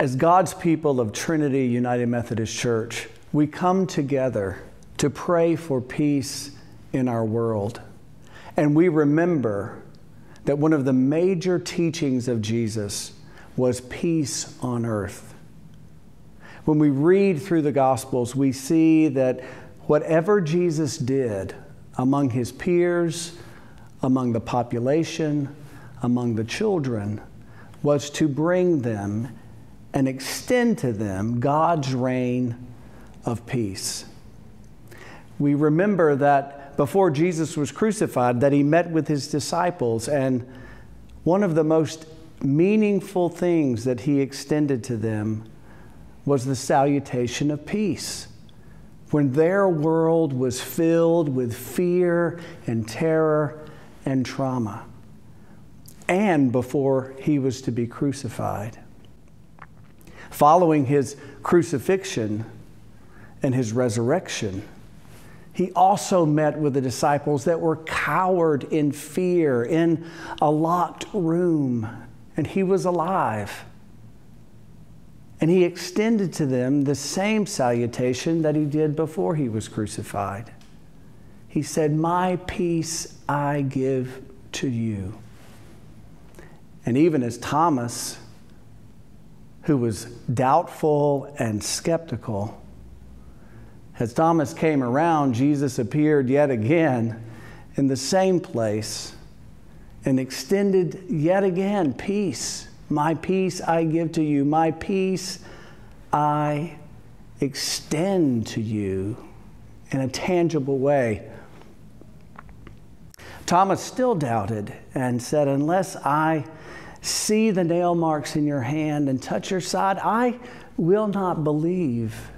As God's people of Trinity United Methodist Church, we come together to pray for peace in our world. And we remember that one of the major teachings of Jesus was peace on earth. When we read through the Gospels, we see that whatever Jesus did among his peers, among the population, among the children, was to bring them and extend to them God's reign of peace. We remember that before Jesus was crucified that he met with his disciples and one of the most meaningful things that he extended to them was the salutation of peace. When their world was filled with fear and terror and trauma, and before he was to be crucified. Following his crucifixion and his resurrection, he also met with the disciples that were cowered in fear in a locked room, and he was alive. And he extended to them the same salutation that he did before he was crucified. He said, My peace I give to you. And even as Thomas, who was doubtful and skeptical, as Thomas came around, Jesus appeared yet again in the same place and extended yet again peace. My peace I give to you, my peace I extend to you in a tangible way. Thomas still doubted and said, Unless I see the nail marks in your hand and touch your side, I will not believe.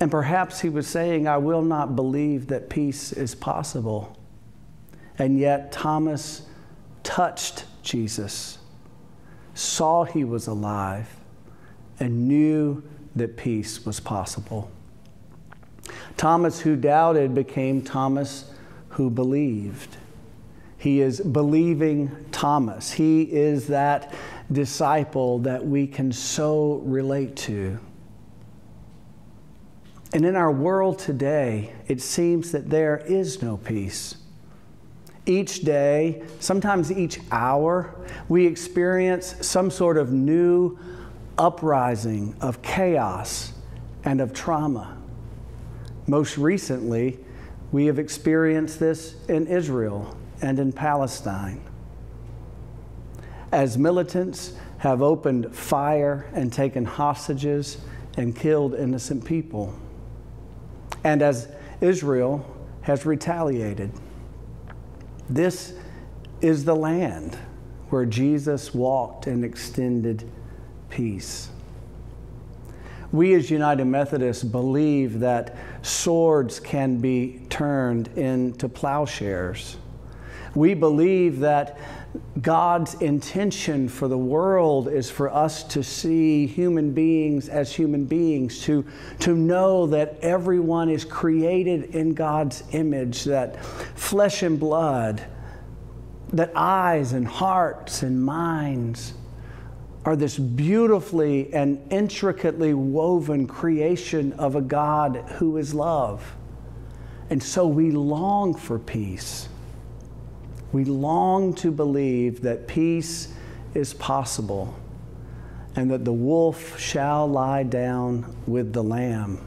And perhaps he was saying, I will not believe that peace is possible. And yet Thomas touched Jesus, saw he was alive, and knew that peace was possible. Thomas, who doubted, became Thomas who believed. He is believing Thomas. He is that disciple that we can so relate to. And in our world today, it seems that there is no peace. Each day, sometimes each hour, we experience some sort of new uprising of chaos and of trauma. Most recently, we have experienced this in Israel and in Palestine. As militants have opened fire and taken hostages and killed innocent people. And as Israel has retaliated. This is the land where Jesus walked and extended peace. We as United Methodists believe that swords can be turned into plowshares we believe that God's intention for the world is for us to see human beings as human beings, to, to know that everyone is created in God's image, that flesh and blood, that eyes and hearts and minds are this beautifully and intricately woven creation of a God who is love. And so we long for peace. We long to believe that peace is possible and that the wolf shall lie down with the lamb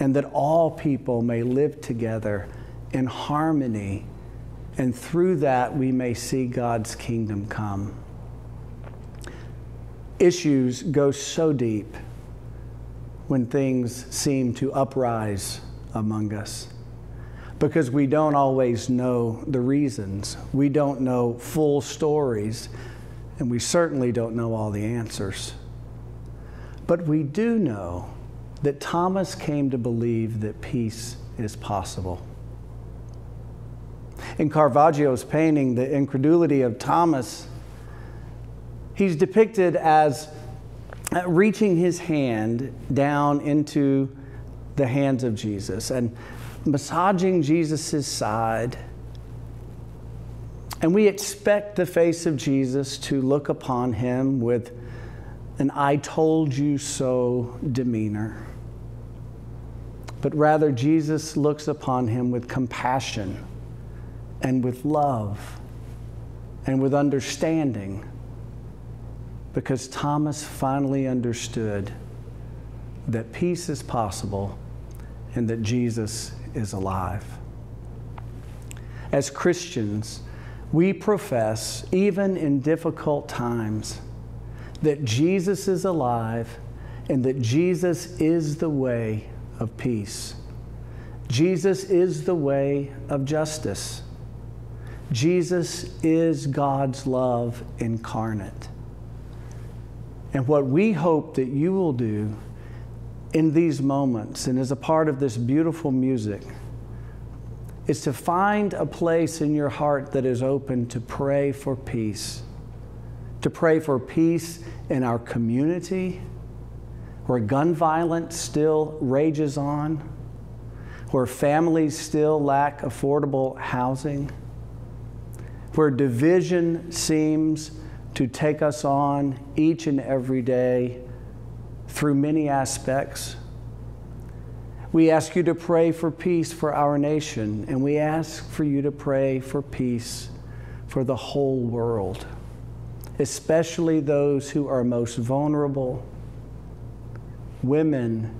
and that all people may live together in harmony and through that we may see God's kingdom come. Issues go so deep when things seem to uprise among us because we don't always know the reasons. We don't know full stories, and we certainly don't know all the answers. But we do know that Thomas came to believe that peace is possible. In Caravaggio's painting, The Incredulity of Thomas, he's depicted as uh, reaching his hand down into the hands of Jesus. And massaging Jesus' side. And we expect the face of Jesus to look upon him with an I told you so demeanor. But rather, Jesus looks upon him with compassion and with love and with understanding because Thomas finally understood that peace is possible and that Jesus is alive. As Christians, we profess, even in difficult times, that Jesus is alive and that Jesus is the way of peace. Jesus is the way of justice. Jesus is God's love incarnate. And what we hope that you will do in these moments and as a part of this beautiful music is to find a place in your heart that is open to pray for peace, to pray for peace in our community where gun violence still rages on, where families still lack affordable housing, where division seems to take us on each and every day through many aspects. We ask you to pray for peace for our nation, and we ask for you to pray for peace for the whole world, especially those who are most vulnerable women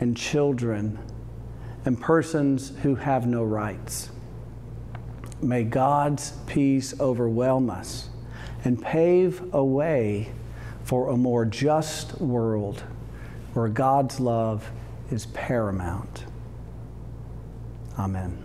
and children and persons who have no rights. May God's peace overwhelm us and pave a way for a more just world where God's love is paramount. Amen.